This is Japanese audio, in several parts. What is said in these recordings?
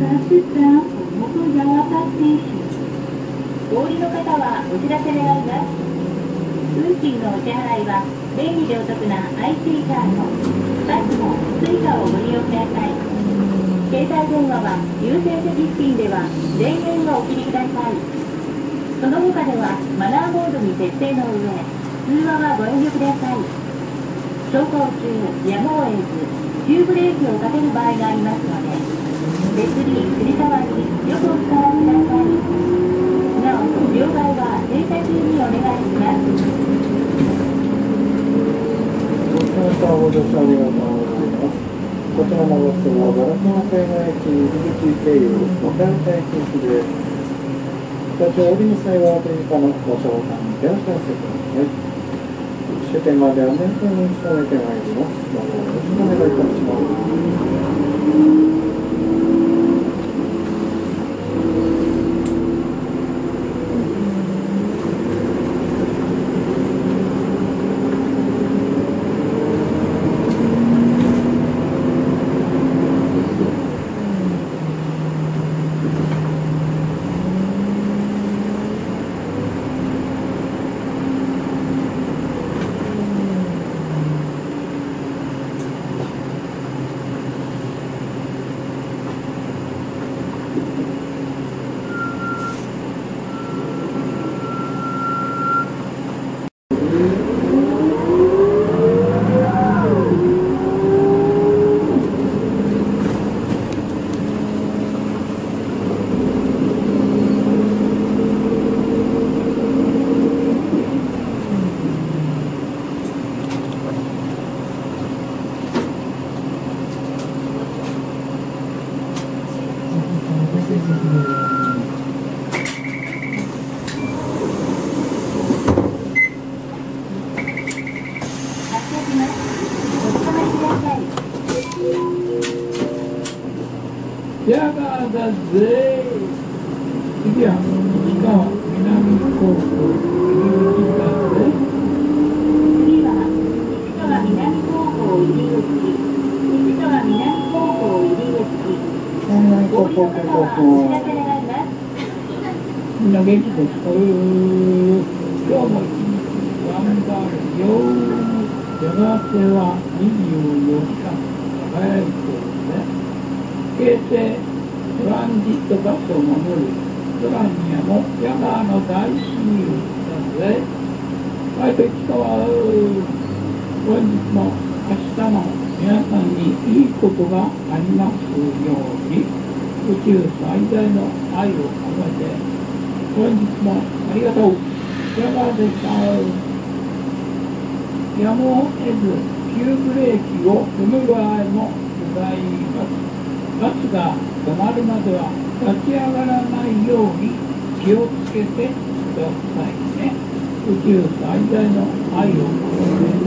This bus is bound for 元八幡 Station お降りの方はお知らせ願います。運賃のお支払いは便利でお得な IC カードバスも Suica をご利用ください。携帯電話は優先席付近では電源をお切りくださいその他ではマナーモードに設定の上通話はご遠慮ください。走行中やむを得ず急ブレーキをかける場合がありますお使いくださいなお両替は停車中にお願いします。ご乗車ご乗車ありがとうございます。こちらのバスはガラスの海外駅入口経由和歌山駅行きです。ご乗りの際はアメリカのご乗車にいらっしゃいませください。終点まで安全に努めてまいります。どうぞよろしくお願いいたします。京成トランジットバスを守るトランニアもヤガーの大親友だぜはいと市川本日も明日も皆さんにいいことがありますように宇宙最大の愛を込めて本日もありがとうヤガーでしたやむを得ず急ブレーキを踏む場合もございます。バスが止まるまでは立ち上がらないように気をつけてくださいね。宇宙最大の愛を込めて。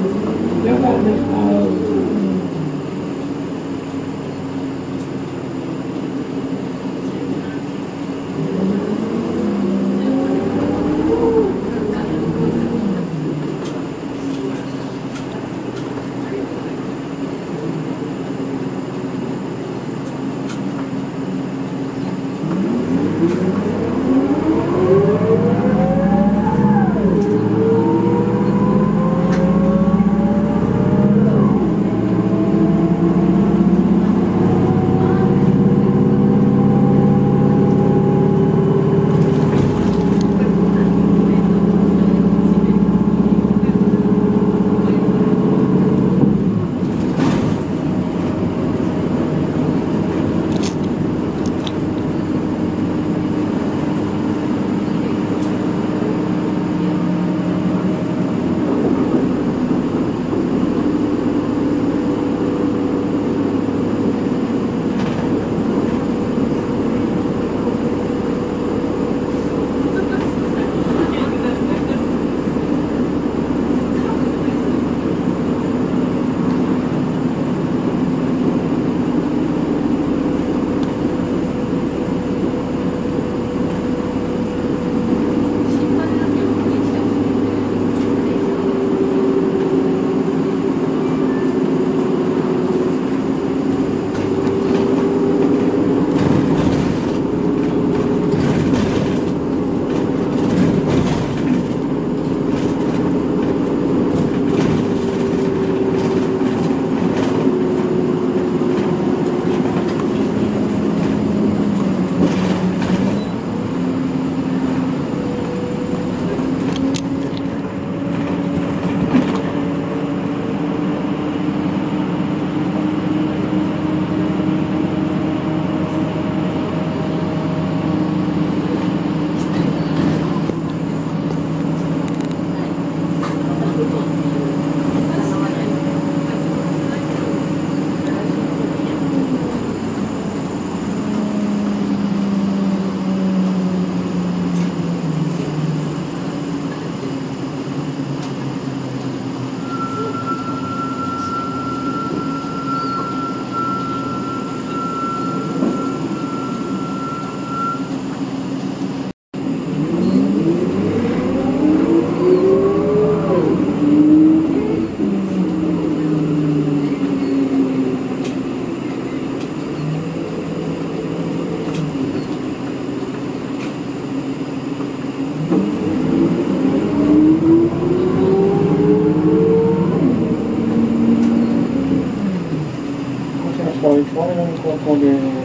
ここで。次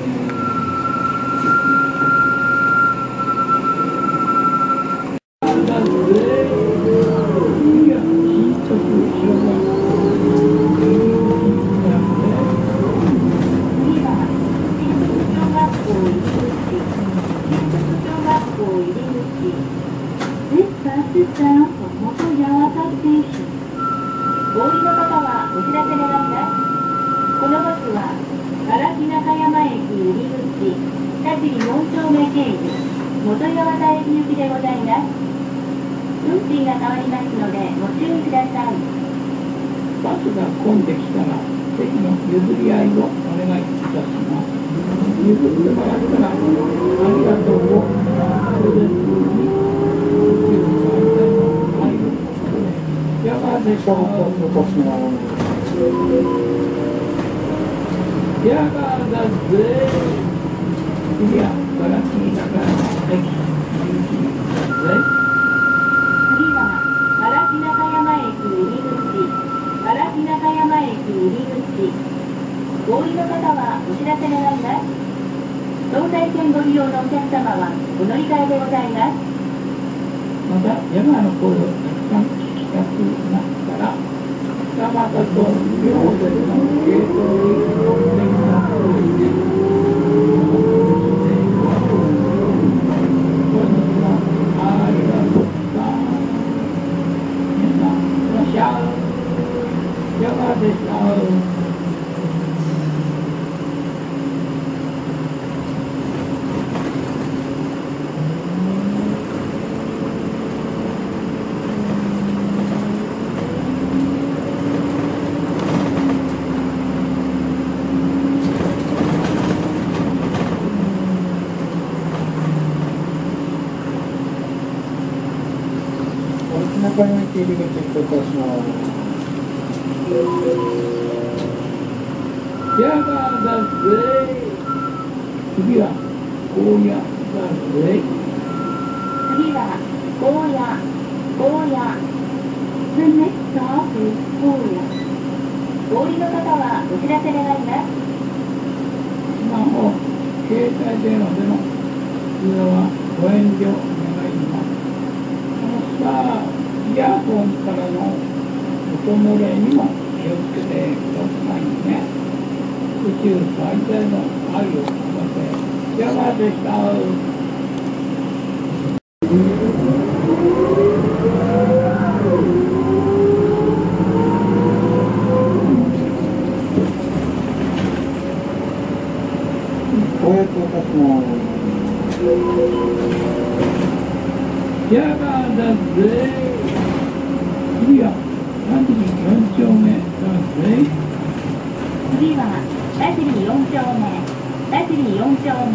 4丁目経由元八幡駅行きでございます。運賃が変わりますのでご注意ください。バスが混んできたら席の譲り合いをお願いいたします。譲ってもらったらありがとうをプレゼントに受ける最大の配慮いかがでしちょょっとう残しますいかがだぜ次はガラスにかかる駅入口だぜ次は荒木中山駅入り口荒木中山駅入口お降りの方はお知らせ願います東西線ご利用のお客様はお乗り換えでございますまた山の声をたくさん聞きたくなったら二股と両手のゲートに乗ってくださいねこんにちはありがとうさ皆さんいらっしゃいいかがでした荒木中山駅入り口通過します。いかがだぜ次は高野だぜ次は高野高野 The next stop is 高野お降りの方はお知らせ願います。スマホ、携帯電話での通話はご遠慮願います。このさ、イヤホンからの音漏れにも気をつけてくださいね。宇宙最大の愛を込めて、ヤガでしたこうやって通過しますいかがだぜ次は何時4丁目だぜ次は田尻4丁目田尻4丁目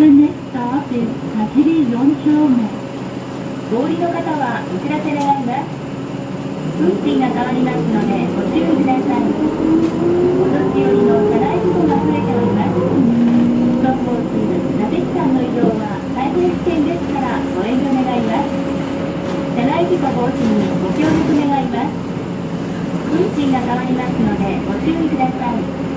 The next stop is 田尻4丁目お降りの方はお知らせ願います運賃が変わりますのでご注意くださいお年寄りの車内事故が増えております走行中ラテキさんの移動は大変危険ですからご遠慮願います車内事故防止にご協力願います運賃が変わりますのでご注意ください。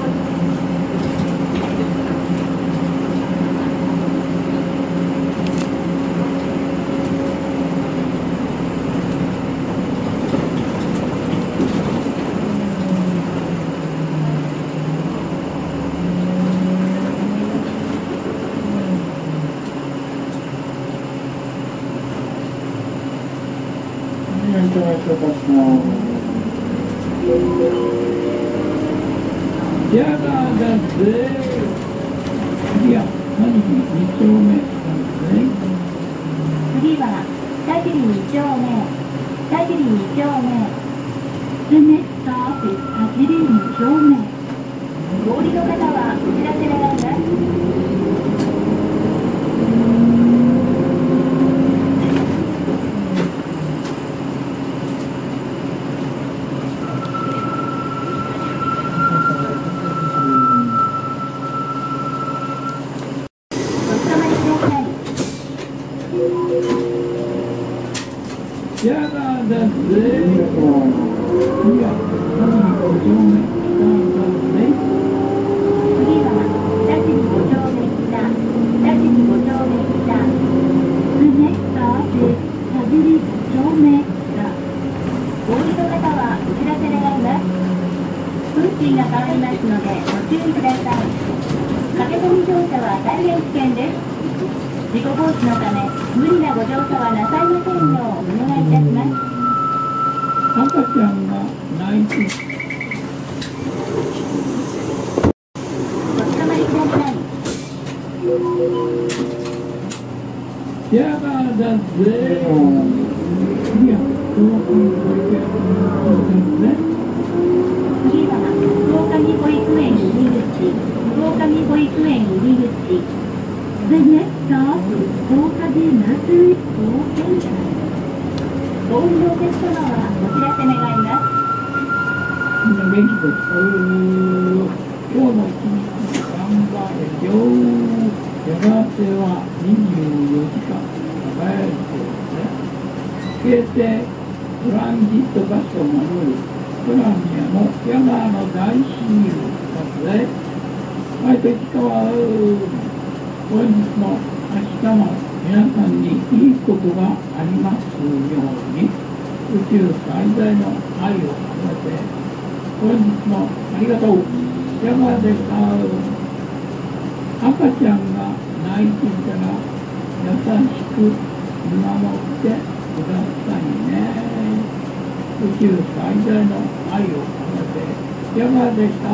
元気ですか今日も一日頑張れよやがては24時間輝い消えてトランジットバスを守るプラミアの山の大親友だぜはいと市川本日も明日も皆さんにいいことがありますように宇宙最大の愛を込めて本日もありがとう山でした赤ちゃんが泣いていたら優しく見守ってブラにね宇宙最大の愛を込めてやがでした。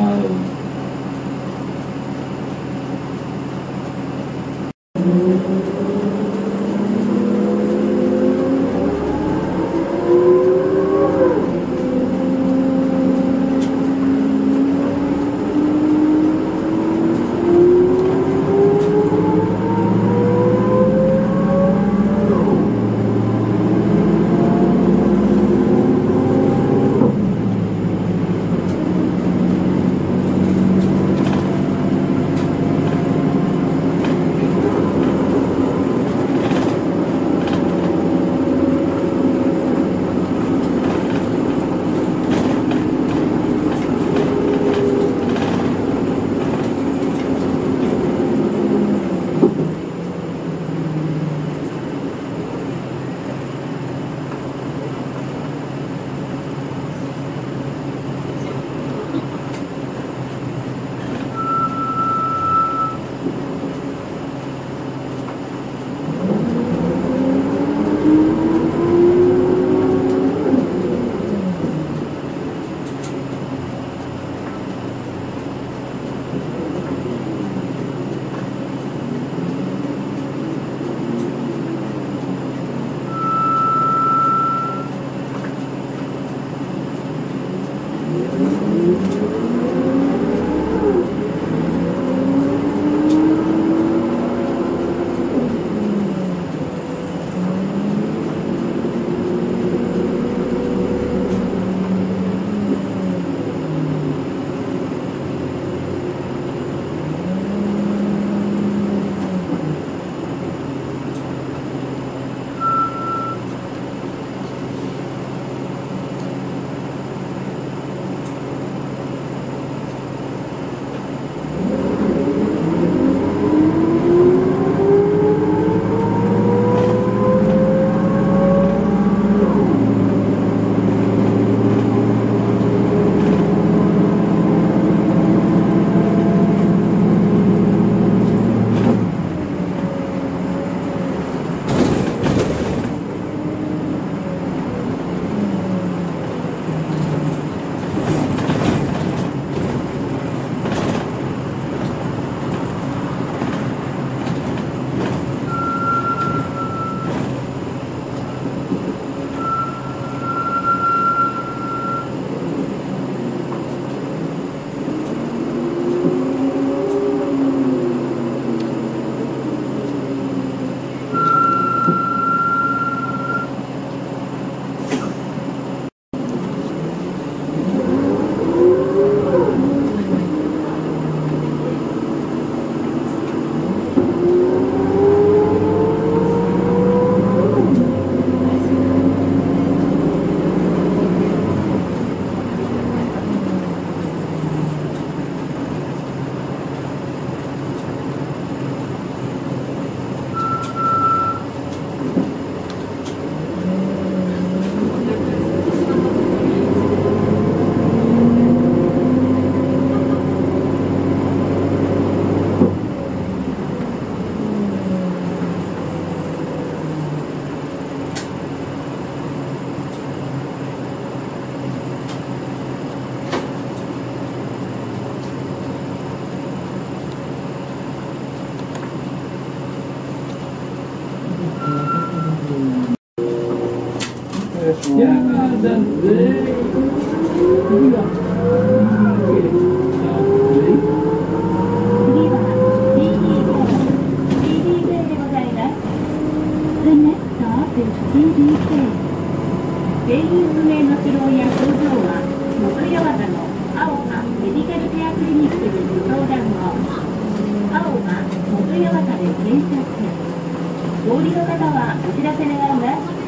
お降りの方はお知らせ願います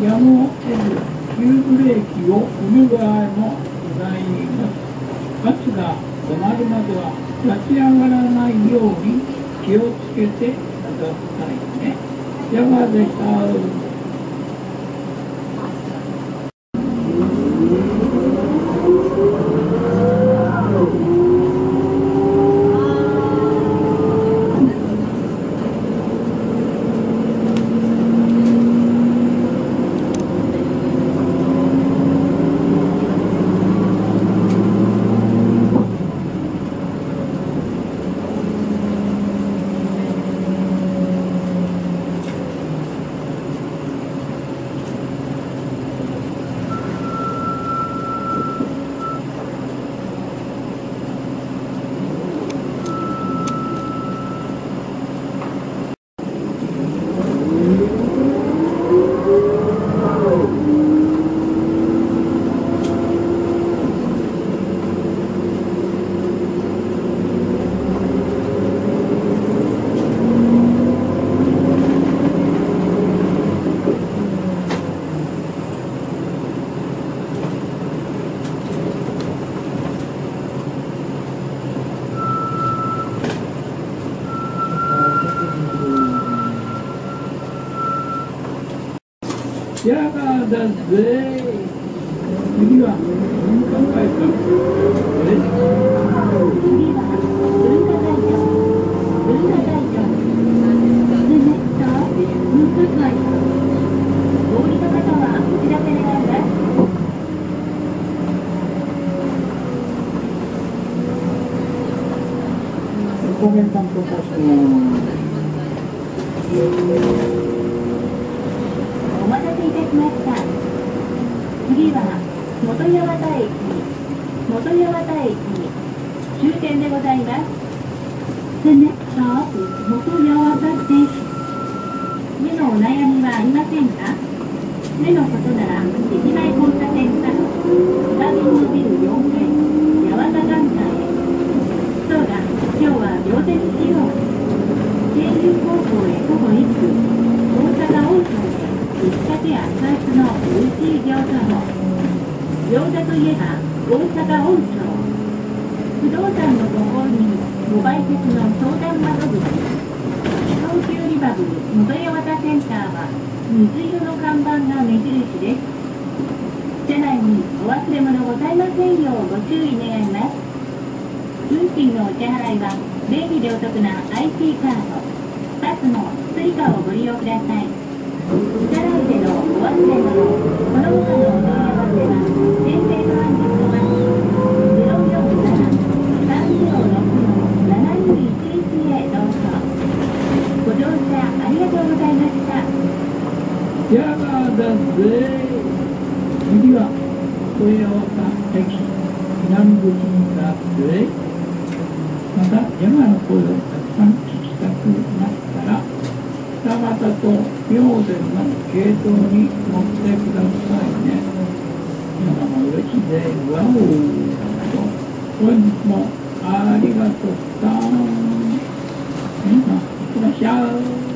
やむを得ず急ブレーキを踏む場合もございますバスが止まるまでは立ち上がらないように気をつけてくださいね。やがでしたやがだぜ次は文化会館え次は文化会館文化会館 The next stop is 文化会館お降りの方はお知らせ願います方面担当させてもらいます。お待たせいたしました次は元八幡駅元八幡駅終点でございます。The next stop is 元八幡です。目のお悩みはありませんか目のことなら。駅前交差点から。左に伸びる4階八幡眼科へそうだ今日は両手にしよう京浜高校へ徒歩1分大阪王将で出来たて熱々の美味しい餃子も餃子といえば大阪王将不動産のご購入ご売却の相談窓口東急リバブル元八幡センターは水色の看板が目印です車内にお忘れ物ございませんようご注意願います。運賃のお支払いは便利でお得な IC カード。バスのスイカをご利用ください。また山の声をたくさん聞きたくなったら二俣と明殿の系統に持ってくださいね。皆様嬉しいでわおと。本日もありがとう。さん。皆さんいってらっしょう。